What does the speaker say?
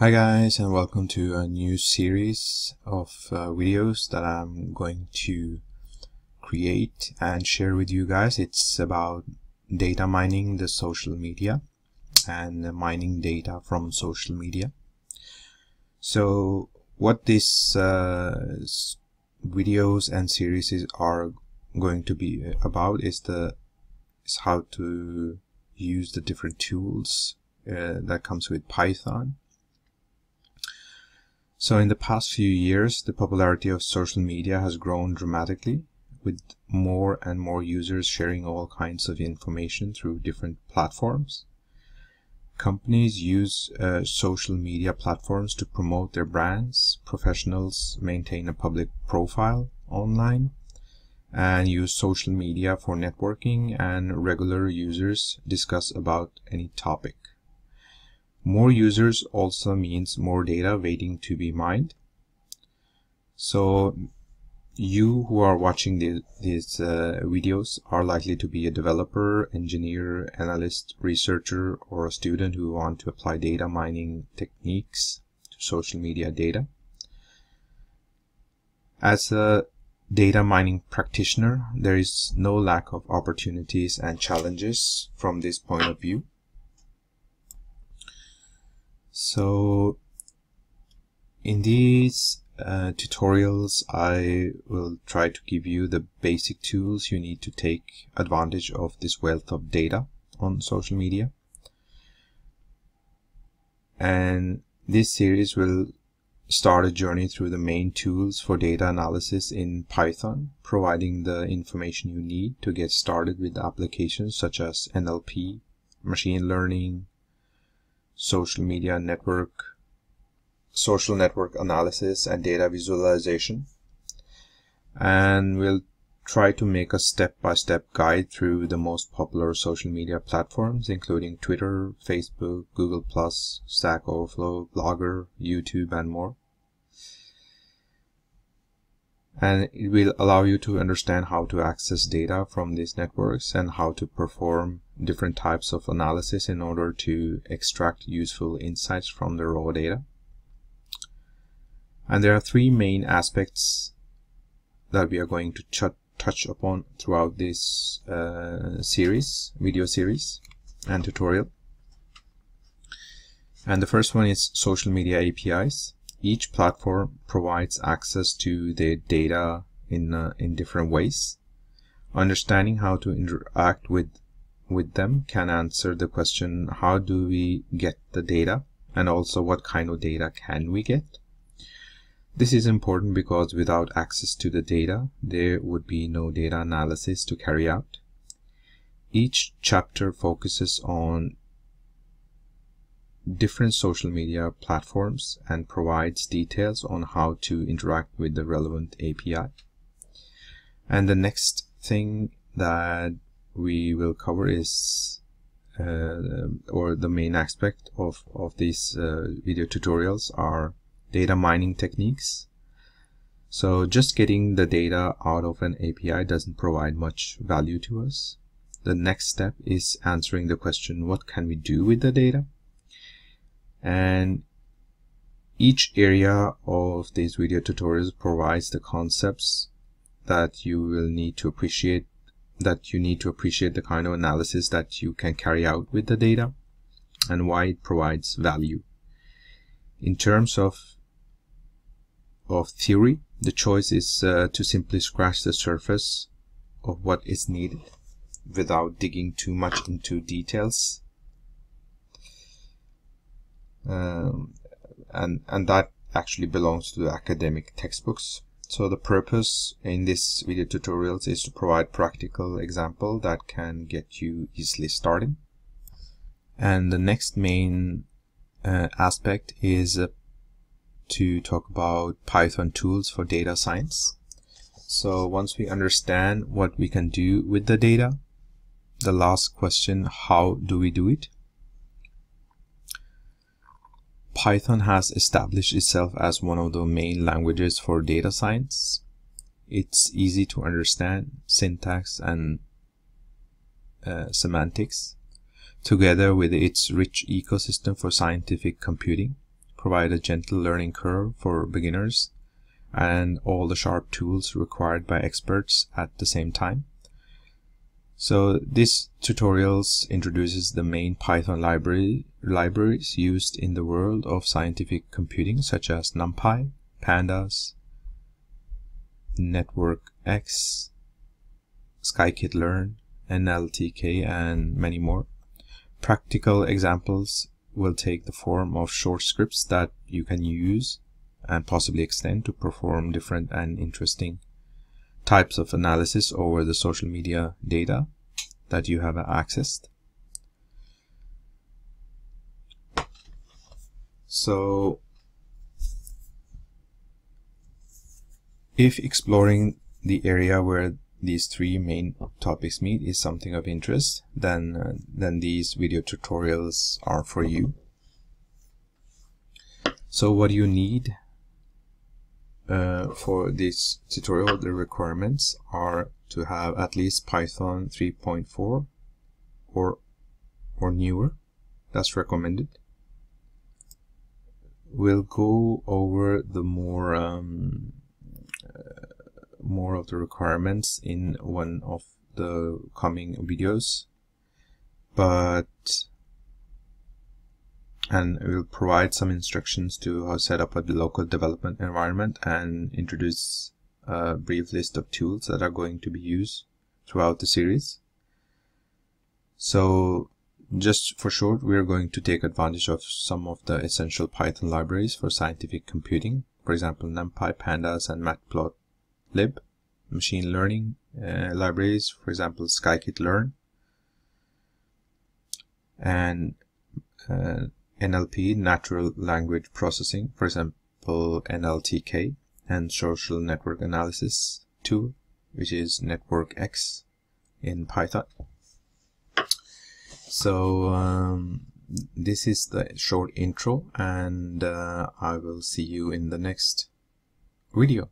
Hi guys and welcome to a new series of uh, videos that I'm going to create and share with you guys. It's about data mining the social media and mining data from social media. So what these uh, videos and series are going to be about is the is how to use the different tools uh, that comes with Python so in the past few years, the popularity of social media has grown dramatically, with more and more users sharing all kinds of information through different platforms. Companies use uh, social media platforms to promote their brands, professionals maintain a public profile online, and use social media for networking, and regular users discuss about any topic. More users also means more data waiting to be mined. So you who are watching the, these uh, videos are likely to be a developer, engineer, analyst, researcher, or a student who want to apply data mining techniques to social media data. As a data mining practitioner, there is no lack of opportunities and challenges from this point of view. So in these uh, tutorials, I will try to give you the basic tools you need to take advantage of this wealth of data on social media. And this series will start a journey through the main tools for data analysis in Python, providing the information you need to get started with applications such as NLP, machine learning, social media network, social network analysis and data visualization. And we'll try to make a step-by-step -step guide through the most popular social media platforms, including Twitter, Facebook, Google+, Stack Overflow, Blogger, YouTube, and more and it will allow you to understand how to access data from these networks and how to perform different types of analysis in order to extract useful insights from the raw data. And there are three main aspects that we are going to touch upon throughout this uh, series, video series and tutorial. And the first one is social media APIs. Each platform provides access to their data in, uh, in different ways. Understanding how to interact with, with them can answer the question, how do we get the data? And also what kind of data can we get? This is important because without access to the data, there would be no data analysis to carry out. Each chapter focuses on different social media platforms and provides details on how to interact with the relevant API. And the next thing that we will cover is uh, or the main aspect of, of these uh, video tutorials are data mining techniques. So just getting the data out of an API doesn't provide much value to us. The next step is answering the question, what can we do with the data? And each area of these video tutorials provides the concepts that you will need to appreciate that you need to appreciate the kind of analysis that you can carry out with the data and why it provides value. In terms of of theory, the choice is uh, to simply scratch the surface of what is needed without digging too much into details um, and and that actually belongs to the academic textbooks. So the purpose in this video tutorials is to provide practical example that can get you easily started. And the next main uh, aspect is uh, to talk about Python tools for data science. So once we understand what we can do with the data, the last question, how do we do it? Python has established itself as one of the main languages for data science. It's easy to understand syntax and uh, semantics, together with its rich ecosystem for scientific computing, provide a gentle learning curve for beginners and all the sharp tools required by experts at the same time. So this tutorials introduces the main Python library libraries used in the world of scientific computing such as NumPy, Pandas, NetworkX, X, scikit-learn, NLTK, and many more. Practical examples will take the form of short scripts that you can use and possibly extend to perform different and interesting types of analysis over the social media data that you have accessed. So if exploring the area where these three main topics meet is something of interest, then, uh, then these video tutorials are for you. So what do you need uh, for this tutorial? The requirements are to have at least Python 3.4 or, or newer. That's recommended. We'll go over the more um, more of the requirements in one of the coming videos but and we'll provide some instructions to how to set up a local development environment and introduce a brief list of tools that are going to be used throughout the series. So just for short we are going to take advantage of some of the essential Python libraries for scientific computing. For example NumPy, Pandas and Matplotlib. Machine learning uh, libraries, for example, scikit-learn, and uh, NLP, natural language processing, for example, NLTK, and social network analysis tool, which is Network X in Python. So um, this is the short intro and uh, I will see you in the next video.